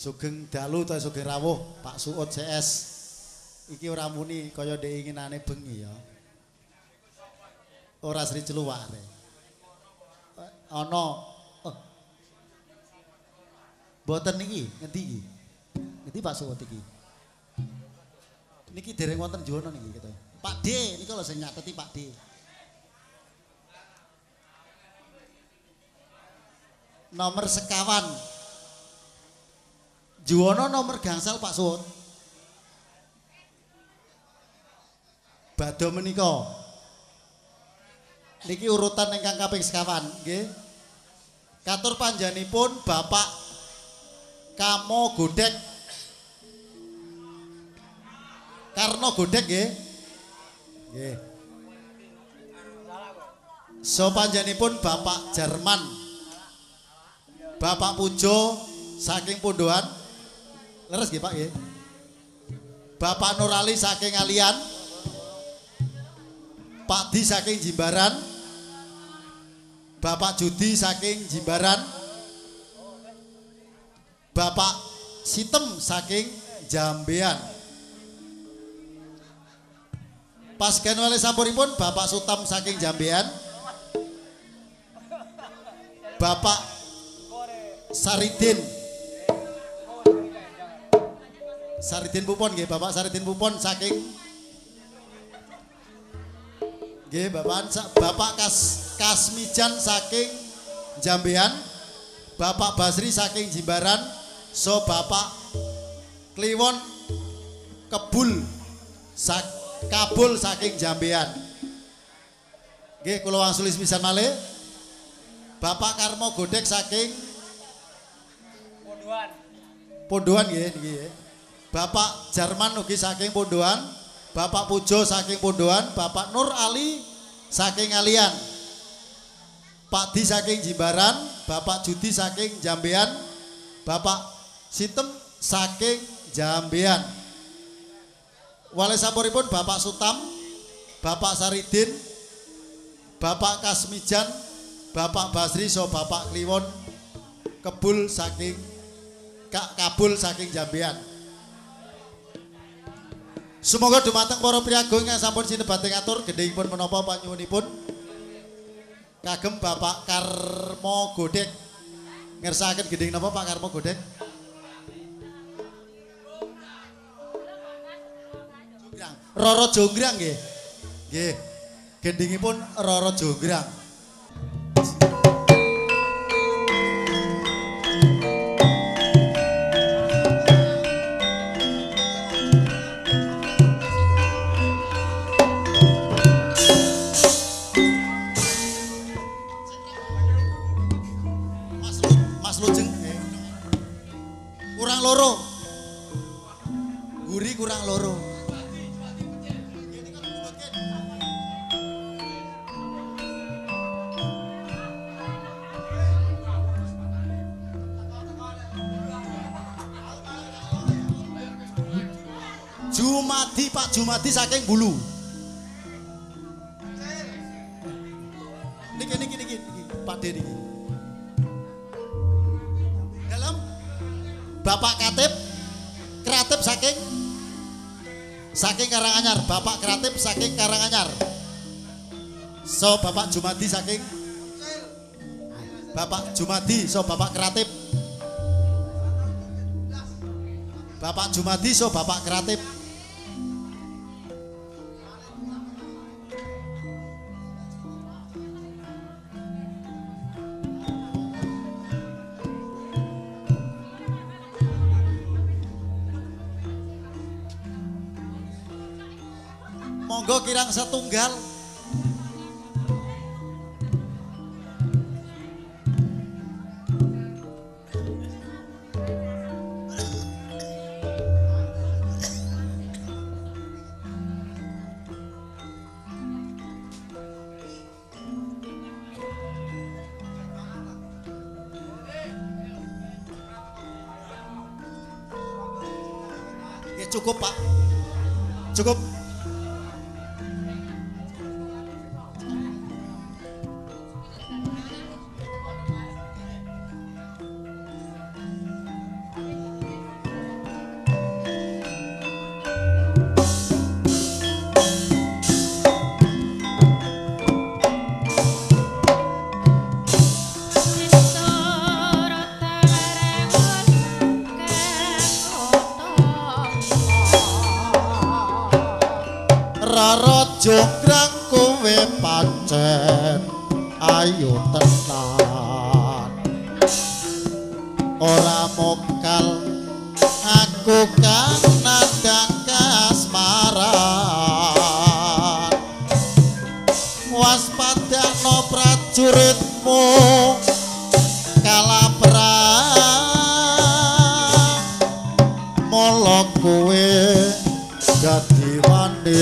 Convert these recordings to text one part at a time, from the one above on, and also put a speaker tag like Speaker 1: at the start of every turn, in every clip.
Speaker 1: Sugeng dalu ta sugeng rawuh Pak Suut CS. Iki ora muni kaya ndek inginane bengi ya. Ora Sri Celuware. Ana oh. Mboten niki, ngendi iki? Ngendi Pak Suut iki? Niki dereng wonten Juwono niki gitu. Pak D, niki lho sing nyateti Pak D. Nomor sekawan. Juwono nomor gangsal Pak Suwut. Bado menika. Niki urutan ingkang kaping sekawan, nggih. Katur panjenipun Bapak Kamo Godek. Karno Godek nggih. Nggih. So panjenipun Bapak Jerman. Bapak Pujo saking Pondoan. Leres nggih Pak nggih. Bapak Nurali saking Alian. Pak Di saking Jimbaran. Bapak Judi saking Jimbaran. Bapak Sitem saking Jambean. Pas kenwale sampuripun Bapak Sutam saking Jambean. Bapak Saridin. Saridin Pupon nggih, Bapak Saridin Pupon saking Nggih, Bapak Bapak Kas Kasmijan saking Jambean. Bapak Basri saking Jimbaran. So Bapak Kliwon Kebul sak Kabul saking Jambean. Nggih, kula wangsul pisan malih. Bapak Karmo Godek saking Pondoan nggih niki nggih. Bapak Jarman ugi saking Pondoan, Bapak Pujo saking Pondoan, Bapak Nur Ali saking Alian. Pak Di saking Jimbaran, Bapak Judi saking Jambean, Bapak Sitem saking Jambean. Wali sampuripun Bapak Sutam, Bapak Saridin, Bapak Kasmijan, Bapak Basri so Bapak Kliwon Kebul saking Kak Kabul saking Jambean. Semoga dumateng para priyagung yang sampun sinebating atur gendhingipun menapa panyuwunipun kagem Bapak Karmo Godek ngersakaken gendhing napa Pak Karmo Godek? Roro Jonggrang nggih. Nggih. Gendhingipun Roro Jonggrang. Jumadi Pak Jumadi saking bulu. Niki niki niki Pak D niki. Dalam Bapak Katip kreatif saking saking Karanganyar. Bapak kreatif saking Karanganyar. So Bapak Jumadi saking Bapak Jumadi so Bapak kreatif Bapak Jumadi so Bapak kreatif monggo kirang setunggal. Oke, cukup pak. Cukup
Speaker 2: Raro jograng kowe pacen Ayo tenang Ora mokal Aku kan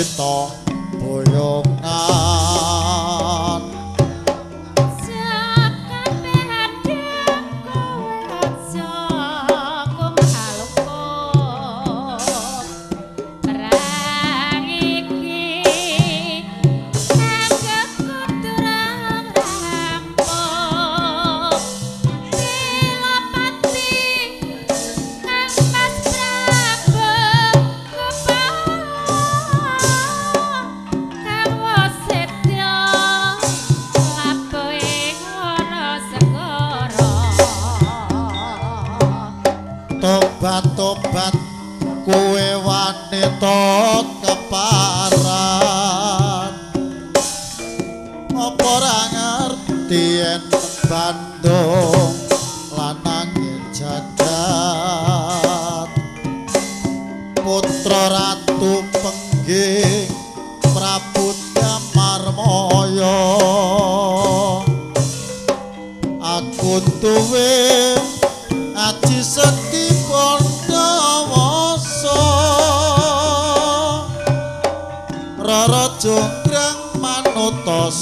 Speaker 2: っと。tobat tobat kowe wanita keparat apa ora ngerti yen Bandung lanang jajat? Putra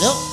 Speaker 1: Adiós.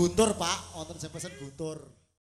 Speaker 1: Guntur, Pak. Wonten sing pesen guntur.